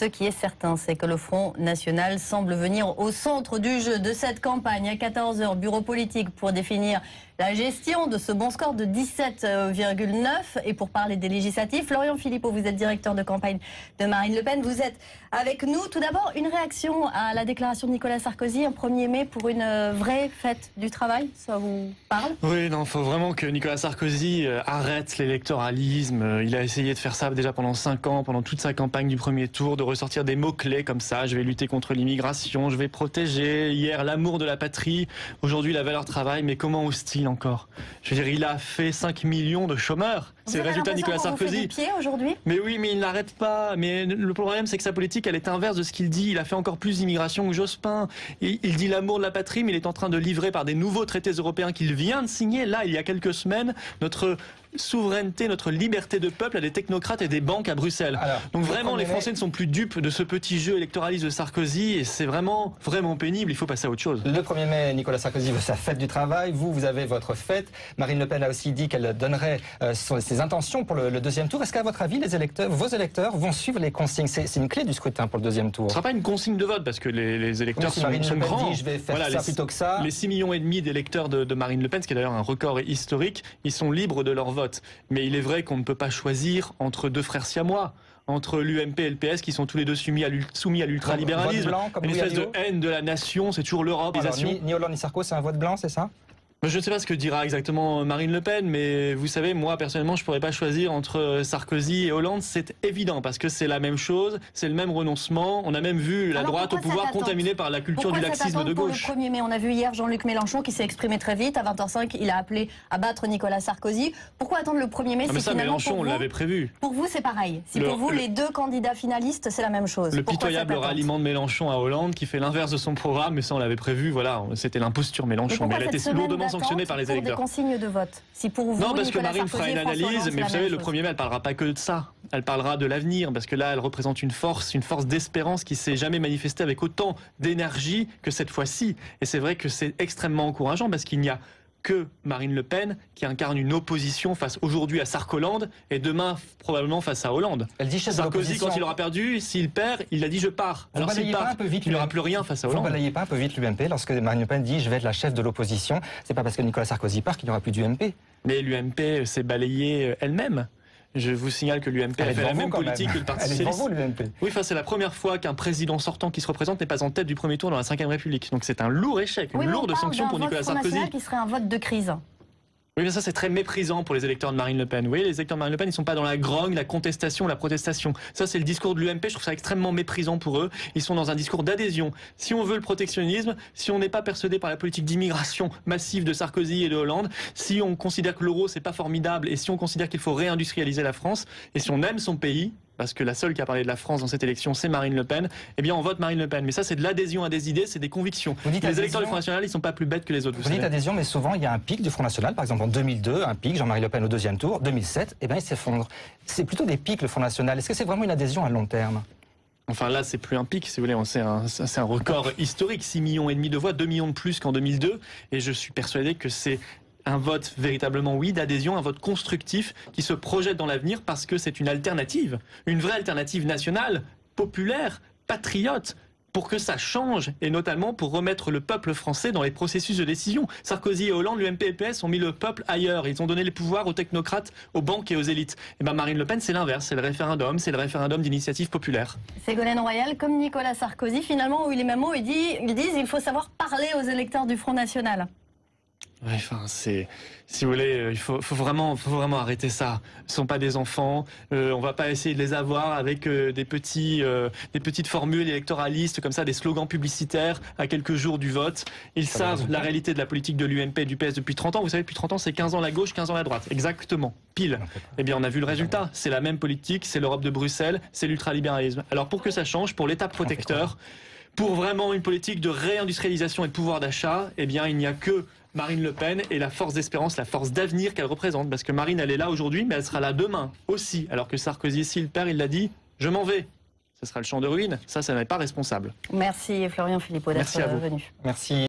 Ce qui est certain, c'est que le Front National semble venir au centre du jeu de cette campagne. À 14h, bureau politique pour définir la gestion de ce bon score de 17,9. Et pour parler des législatives, Florian Philippot, vous êtes directeur de campagne de Marine Le Pen. Vous êtes avec nous. Tout d'abord, une réaction à la déclaration de Nicolas Sarkozy un 1er mai pour une euh, vraie fête du travail. Ça vous parle? Oui, il faut vraiment que Nicolas Sarkozy euh, arrête l'électoralisme. Euh, il a essayé de faire ça déjà pendant 5 ans, pendant toute sa campagne du premier tour, ressortir des mots-clés comme ça. Je vais lutter contre l'immigration, je vais protéger. Hier, l'amour de la patrie. Aujourd'hui, la valeur travail. Mais comment ose-t-il encore? Je veux dire, il a fait 5 millions de chômeurs. C'est le résultat de Nicolas Sarkozy. aujourd'hui? Mais oui, mais il n'arrête pas. Mais le problème, c'est que sa politique, elle est inverse de ce qu'il dit. Il a fait encore plus d'immigration que Jospin. Il, il dit l'amour de la patrie, mais il est en train de livrer par des nouveaux traités européens qu'il vient de signer, là, il y a quelques semaines, notre souveraineté, notre liberté de peuple à des technocrates et des banques à Bruxelles. Donc vraiment, les Français ne sont plus de ce petit jeu électoraliste de Sarkozy et c'est vraiment, vraiment pénible. Il faut passer à autre chose. Le 1er mai, Nicolas Sarkozy veut sa fête du travail. Vous, vous avez votre fête. Marine Le Pen a aussi dit qu'elle donnerait euh, ses intentions pour le, deuxième tour. Est-ce qu'à votre avis, les électeurs, vos électeurs vont suivre les consignes? C'est une clé du scrutin pour le deuxième tour. Ce ne sera pas une consigne de vote parce que les, électeurs sont, Marine grands. Dit, je vais faire ça les, plutôt que ça. Les 6 millions et demi d'électeurs de, de, Marine Le Pen, ce qui est d'ailleurs un record historique, ils sont libres de leur vote. Mais il est vrai qu'on ne peut pas choisir entre deux frères siamois entre l'UMP et le PS qui sont tous les deux soumis à l'ultralibéralisme. Une espèce de haine de la nation, c'est toujours l'Europe. Ni, ni Hollande ni Sarko, c'est un vote blanc, c'est ça? Je ne sais pas ce que dira exactement Marine Le Pen, mais vous savez, moi personnellement, je ne pourrais pas choisir entre Sarkozy et Hollande. C'est évident parce que c'est la même chose, c'est le même renoncement. On a même vu la droite au pouvoir contaminée par la culture du laxisme de gauche. Pour le 1er mai, on a vu hier Jean-Luc Mélenchon qui s'est exprimé très vite. À 20h05, il a appelé à battre Nicolas Sarkozy. Pourquoi attendre le 1er mai ah, mais ça, Mélenchon, on l'avait prévu. Pour vous, c'est pareil. Si pour vous, les deux candidats finalistes, c'est la même chose. Le pitoyable ralliement de Mélenchon à Hollande qui fait l'inverse de son programme, mais ça, on l'avait prévu. Voilà, c'était l'imposture Mélenchon. Mais elle a été lourdement sanctionnée par les électeurs consignes de vote. Si pour vous, non, parce que Marine fera une analyse, mais vous savez, le 1er mai, elle parlera pas que de ça. Elle parlera de l'avenir, parce que là, elle représente une force, une force d'espérance qui s'est jamais manifestée avec autant d'énergie que cette fois-ci. Et c'est vrai que c'est extrêmement encourageant, parce qu'il n'y a que Marine Le Pen, qui incarne une opposition face aujourd'hui à Sarkolande et demain probablement face à Hollande. Elle dit Sarkozy, quand il aura perdu, s'il perd, il a dit je pars. Alors s'il part, un peu vite, il n'y aura plus rien face à Hollande. Vous balayez pas un peu vite l'UMP lorsque Marine Le Pen dit je vais être la chef de l'opposition. C'est pas parce que Nicolas Sarkozy part qu'il n'y aura plus d'UMP. Mais l'UMP s'est balayée elle-même. Je vous signale que l'UMP a fait la même politique que le Parti Socialiste. Oui, enfin, c'est la première fois qu'un président sortant qui se représente n'est pas en tête du premier tour dans la Ve République. Donc c'est un lourd échec, une lourde sanction pour Nicolas Sarkozy. qui serait un vote de crise. Ça, c'est très méprisant pour les électeurs de Marine Le Pen. Oui, les électeurs de Marine Le Pen, ils sont pas dans la grogne, la contestation, la protestation. Ça, c'est le discours de l'UMP. Je trouve ça extrêmement méprisant pour eux. Ils sont dans un discours d'adhésion. Si on veut le protectionnisme, si on n'est pas persuadé par la politique d'immigration massive de Sarkozy et de Hollande, si on considère que l'euro, c'est pas formidable, et si on considère qu'il faut réindustrialiser la France, et si on aime son pays, parce que la seule qui a parlé de la France dans cette élection, c'est Marine Le Pen, eh bien on vote Marine Le Pen. Mais ça, c'est de l'adhésion à des idées, c'est des convictions. les électeurs du Front National, ils sont pas plus bêtes que les autres. Vous, dites adhésion, mais souvent il y a un pic du Front National. Par exemple, en 2002, un pic, Jean-Marie Le Pen au deuxième tour. 2007, eh bien il s'effondre. C'est plutôt des pics, le Front National. Est-ce que c'est vraiment une adhésion à long terme? Enfin là, c'est plus un pic, si vous voulez, c'est un, un, record historique, 6 millions et demi de voix, 2 millions de plus qu'en 2002, et je suis persuadé que c'est un vote véritablement oui d'adhésion, un vote constructif qui se projette dans l'avenir parce que c'est une alternative, une vraie alternative nationale, populaire, patriote, pour que ça change, et notamment pour remettre le peuple français dans les processus de décision. Sarkozy et Hollande, l'UMP et PS ont mis le peuple ailleurs. Ils ont donné les pouvoirs aux technocrates, aux banques et aux élites. Et eh ben Marine Le Pen, c'est l'inverse. C'est le référendum, c'est le référendum d'initiative populaire. Ségolène Royal, comme Nicolas Sarkozy, finalement, où il est même dit, ils disent il faut savoir parler aux électeurs du Front National. Ouais, enfin, c'est, si vous voulez, euh, il faut, faut, vraiment, faut vraiment arrêter ça. Ce sont pas des enfants. Euh, on va pas essayer de les avoir avec euh, des petits, euh, des petites formules électoralistes comme ça, des slogans publicitaires à quelques jours du vote. Ils savent la réalité de la politique de l'UMP et du PS depuis 30 ans. Vous savez, depuis 30 ans, c'est 15 ans la gauche, 15 ans la droite. Exactement. Pile. Eh bien, on a vu le résultat. C'est la même politique. C'est l'Europe de Bruxelles. C'est l'ultralibéralisme. Alors, pour que ça change, pour l'État protecteur, pour vraiment une politique de réindustrialisation et de pouvoir d'achat, eh bien, il n'y a que Marine Le Pen et la force d'espérance, la force d'avenir qu'elle représente. Parce que Marine, elle est là aujourd'hui, mais elle sera là demain aussi. Alors que Sarkozy, s'il perd, il l'a dit, je m'en vais. Ce sera le champ de ruines. Ça, ça n'est pas responsable. Merci Florian Philippot d'être venu. Merci.